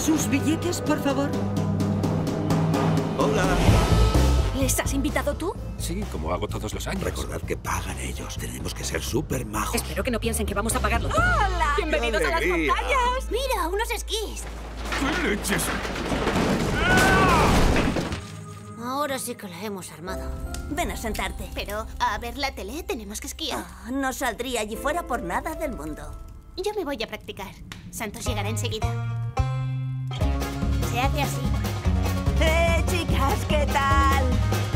sus billetes, por favor? Hola. ¿Les has invitado tú? Sí, como hago todos los años. Recordad que pagan ellos. Tenemos que ser súper majos. Espero que no piensen que vamos a pagarlo. todo. ¡Hola! ¡Bienvenidos a las montañas! Mira, unos esquís. ¡Leches! Ahora sí que la hemos armado. Ven a sentarte. Pero a ver la tele tenemos que esquiar. Ah, no saldría allí fuera por nada del mundo. Yo me voy a practicar. Santos llegará enseguida. Hace así. ¡Eh, chicas! ¿Qué tal?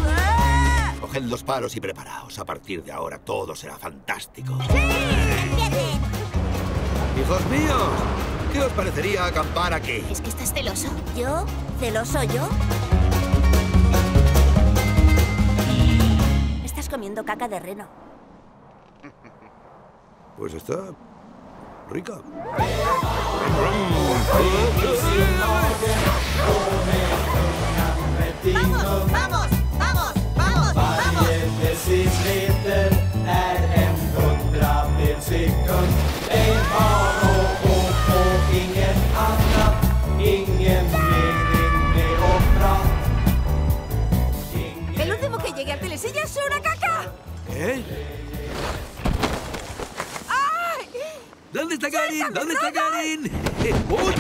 ¡Ah! Coged los palos y preparaos. A partir de ahora todo será fantástico. ¡Hijos míos! ¿Qué os parecería acampar aquí? ¿Es que estás celoso? ¿Yo? ¿Celoso yo? Estás comiendo caca de reno. Pues está rica. Caca. ¿Eh? ¿Dónde está Karin? ¿Dónde está Karin? ¡Uy!